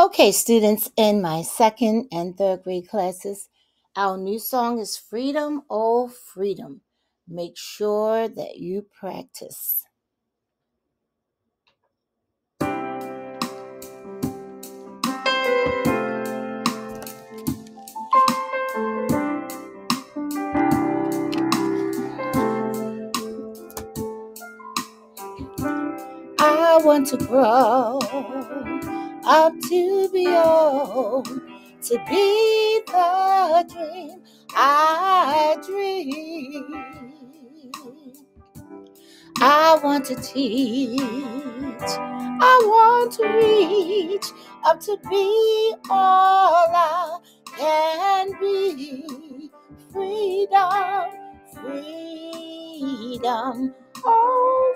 Okay, students, in my second and third grade classes, our new song is Freedom, Oh Freedom. Make sure that you practice. I want to grow up to be old, to be the dream I dream. I want to teach, I want to reach up to be all I can be. Freedom, freedom, oh,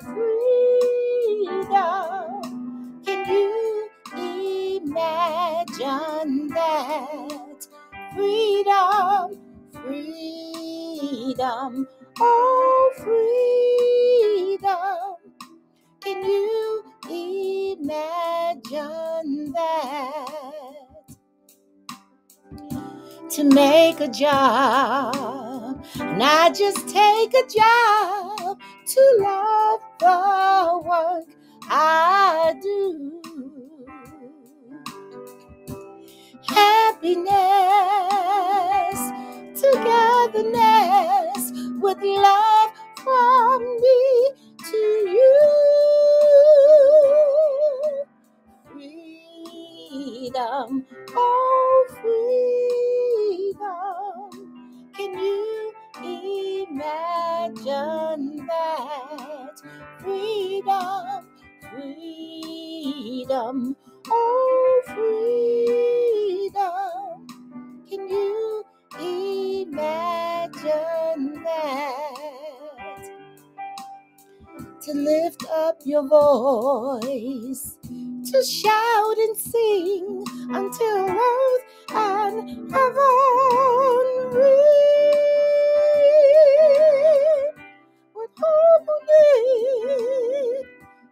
freedom. That? Freedom, freedom, oh, freedom. Can you imagine that? To make a job, not just take a job, to love the work I do. Happiness, togetherness, with love from me to you. Freedom, oh freedom. Can you imagine that? Freedom, freedom, oh To lift up your voice, to shout and sing until earth and heaven ring with harmony,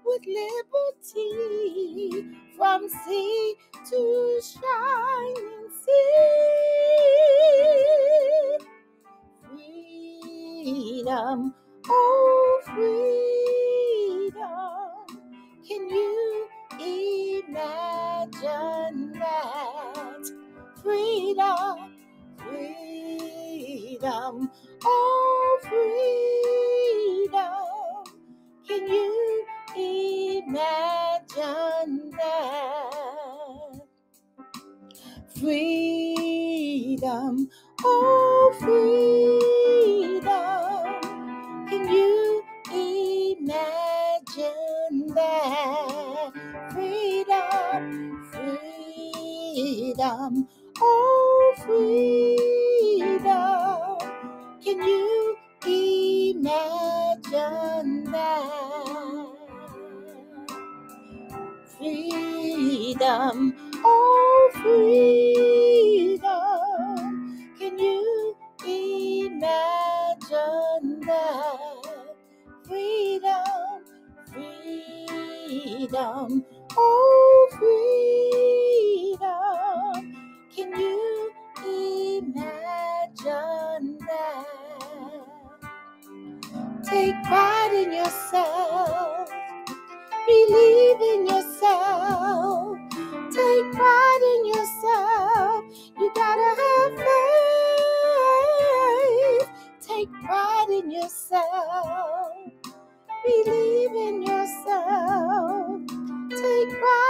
with liberty from sea to shining sea. Freedom, oh freedom. Can you imagine that? Freedom, freedom, oh freedom. Can you imagine that? Freedom, oh freedom. Can you imagine that? Freedom, oh freedom. Can you imagine that? Freedom, oh freedom. Can you imagine that? Freedom, freedom, oh freedom. Can you imagine that? Take pride in yourself. Believe in yourself. Take pride in yourself. You gotta have faith. Take pride in yourself. Believe in yourself. Take pride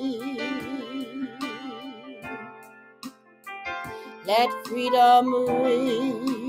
Let freedom ring.